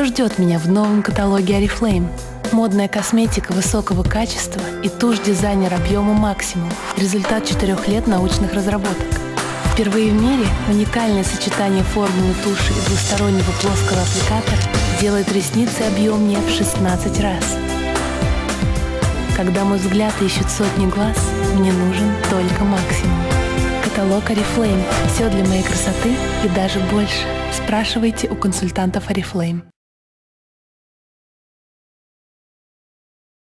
Что ждет меня в новом каталоге Oriflame? Модная косметика высокого качества и тушь дизайнер объема максимум. Результат четырех лет научных разработок. Впервые в мире уникальное сочетание формулы туши и двустороннего плоского аппликатора делает ресницы объемнее в 16 раз. Когда мой взгляд ищет сотни глаз, мне нужен только максимум. Каталог Oriflame. Все для моей красоты и даже больше. Спрашивайте у консультантов Oriflame.